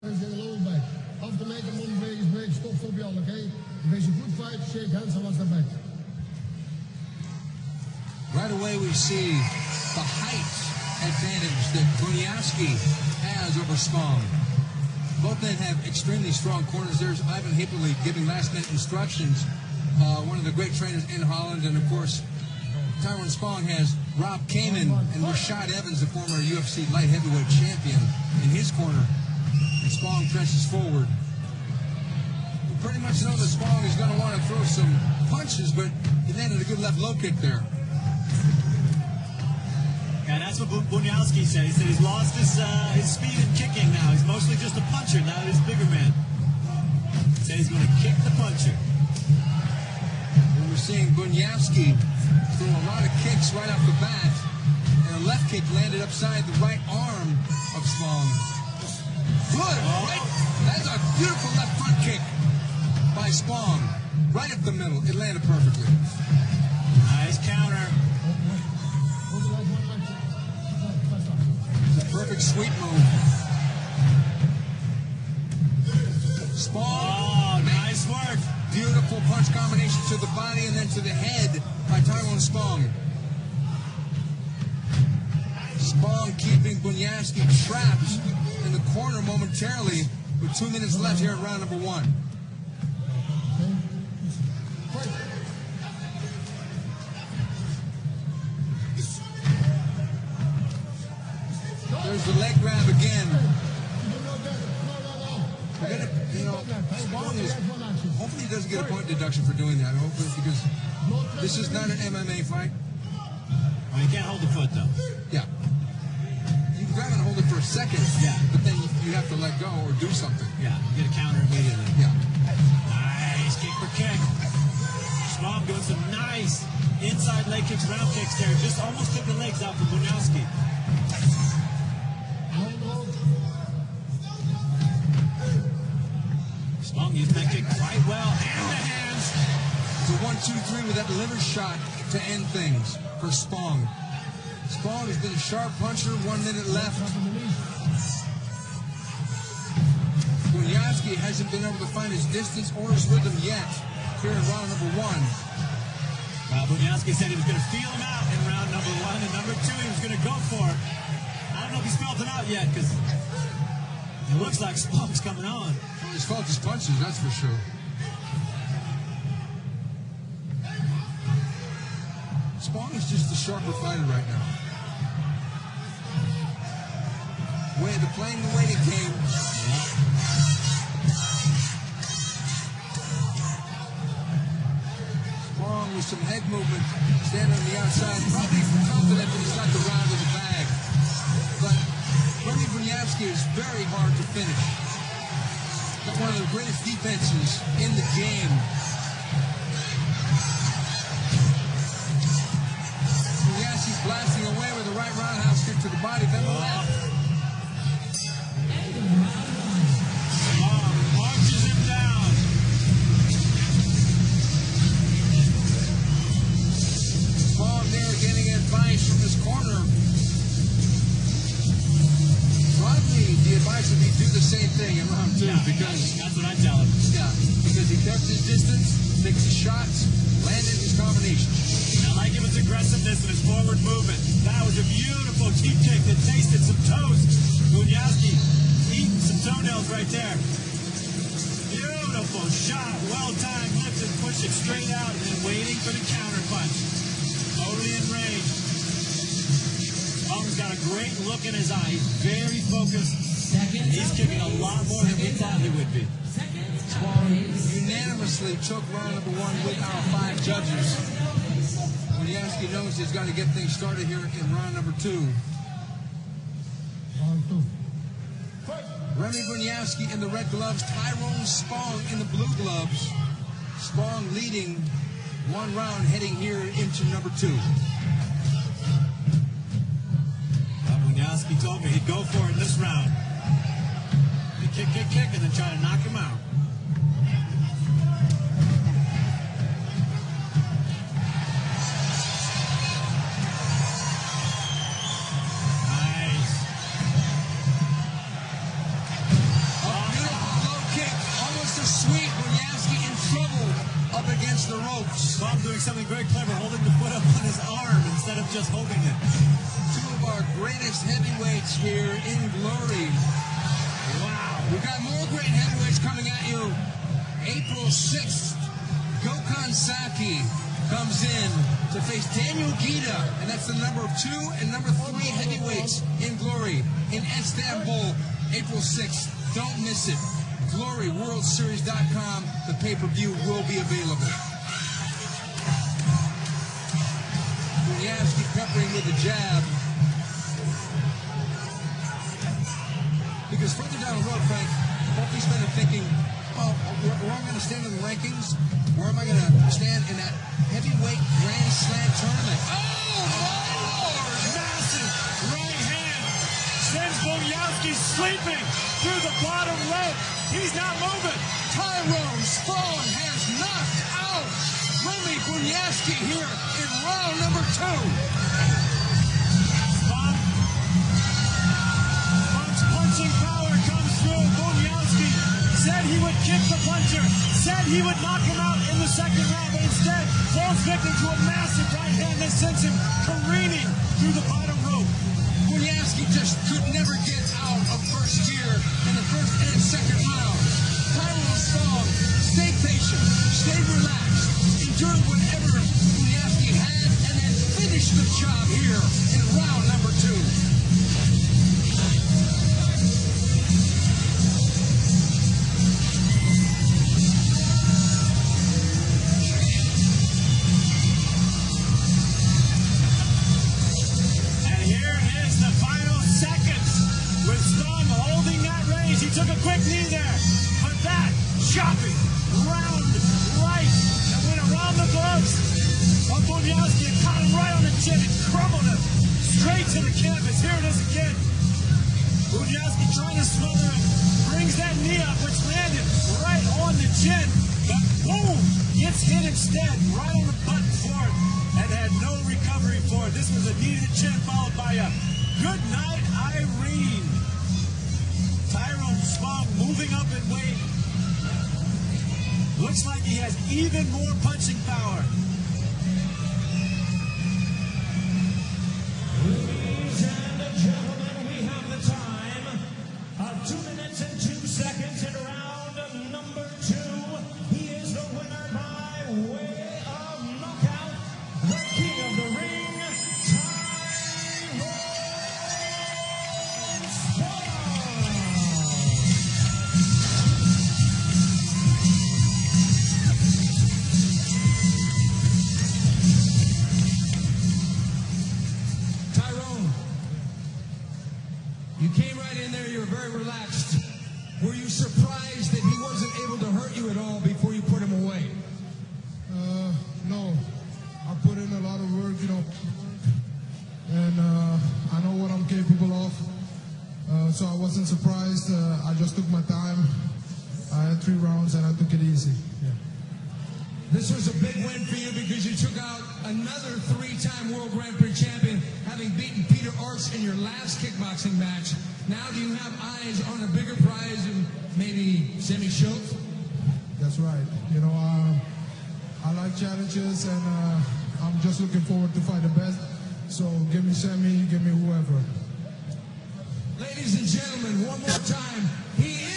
In. After making one break, break, stop, y'all, okay? A good fight, shake hands and the back. Right away, we see the height advantage that Bonjasky has over Spong. Both men have extremely strong corners. There's Ivan Hippolyte giving last-minute instructions. Uh, one of the great trainers in Holland, and of course, Tyrone Spong has Rob Kaman and Rashad Evans, the former UFC light heavyweight champion, in his corner. And Spong presses forward. We pretty much know that Spong is going to want to throw some punches, but he landed a good left low kick there. Yeah, that's what Bu- Bonjasky said. He said he's lost his uh, his speed in kicking now. He's mostly just a puncher now he's bigger man. He said he's going to kick the puncher. And we're seeing Bonjasky throw a lot of kicks right off the bat. And a left kick landed upside the right arm of Spong. Good, right? That's a beautiful left front kick by Spong. Right up the middle. It landed perfectly. Nice counter. The leg one leg. Fast up. It's a perfect sweep move. Spong. Oh, nice work. Beautiful punch combination to the body and then to the head by Tyrone Spong. Spong keeping Bonjasky trapped in the corner momentarily with two minutes left here in round number one. There's the leg grab again. You gonna, know, Spong is, Leg one action. hopefully he doesn't get a point deduction for doing that. Hopefully, because this is not an MMA fight. Oh, you can't hold the foot though. Yeah. Hold it for a second. Yeah. But then you have to let go or do something. Yeah, you get a counter immediately. Yeah. Nice kick for kick. Schwab doing some nice inside leg kicks, round kicks there. Just almost took the legs out for Bonjasky. Hold, hold. Spong used that kick quite well. And the hands. It's a one, two, three with that liver shot to end things for Spong. Spong has been a sharp puncher, one minute left. Tap on the knee. Bonjasky hasn't been able to find his distance or his rhythm yet here in round number one. Bonjasky said he was going to feel him out in round number one, and number two, he was going to go for it. I don't know if he's felt him out yet, because it looks like Spong's coming on. Well, he's felt his punches, that's for sure. Spong is just a sharper fighter right now. Way the playing the way waiting game. Spong with some head movement, standing on the outside, probably confident that he's got the round in the bag. But Bernie Bonjasky is very hard to finish. Got one of the greatest defenses in the game. Advice would be do the same thing in round two Yeah, because that's what I tell him. yeah, because he kept his distance, takes his shots, landed his combinations. I like him his aggressiveness and his forward movement. That was a beautiful cheap kick that tasted some toast. Bonjasky eating some toenails right there. Beautiful shot, well timed, lifted, pushed it straight out, and then waiting for the counter punch. Totally in range. Bum's got a great look in his eye. Very focused. And he's kicking a lot more than we thought he would be. Spong unanimously took round number one with our five judges. Bonjasky knows he's got to get things started here in round number two. Round two. Remy Bonjasky in the red gloves, Tyrone Spong in the blue gloves. Spong leading one round heading here into number two. Uh, told me he'd go for it in this round kick, kick, kick, and then try to knock him out. against the ropes. Bob doing something very clever, holding the foot up on his arm instead of just holding it. Two of our greatest heavyweights here in glory. We've got more great heavyweights coming at you. April 6th, Gokhan Saki comes in to face Daniel Ghita, and that's the number two and number three heavyweights in glory in Istanbul, April 6th. Don't miss it. GloryWorldSeries.com. The pay-per-view will be available. Bonjasky peppering with a jab. Men are thinking, oh, where, where am I going to stand in the rankings? Where am I going to stand in that heavyweight Grand Slam tournament? Oh, my Lord! Massive right hand sends Bonjasky sleeping through the bottom rope. He's not moving. Tyrone Spong has knocked out Remy Bonjasky here in round number two. Said he would kick the puncher, said he would knock him out in the second round, but instead falls victim to a massive right hand that sends him careening through the bottom rope. Bonjasky just could never get out of first gear in the first and second round. Tyrone Spong stayed patient, stayed relaxed, endured whatever Bonjasky had, and then finished the job here chin and crumbled him straight to the canvas. Here it is again. Bonjasky trying to smother him, brings that knee up, which landed right on the chin, but boom, gets hit instead, right on the button for it, and had no recovery for it. This was a knee chin followed by a good night, Irene. Tyrone Spong moving up in weight. Looks like he has even more punching power. You came right in there, you were very relaxed. Were you surprised that he wasn't able to hurt you at all before you put him away? Uh, no, I put in a lot of work, you know, and uh, I know what I'm capable of. Uh, so I wasn't surprised. Uh, I just took my time. I had three rounds and I took it easy. Yeah. This was a big win for you because you took out another three-time World Grand Prix champion, having beaten Peter Aerts in your last kickboxing match. Now do you have eyes on a bigger prize and maybe Semmy Schilt? That's right. You know, uh, I like challenges and uh, I'm just looking forward to fight the best. So give me Sammy, give me whoever. Ladies and gentlemen, one more time, he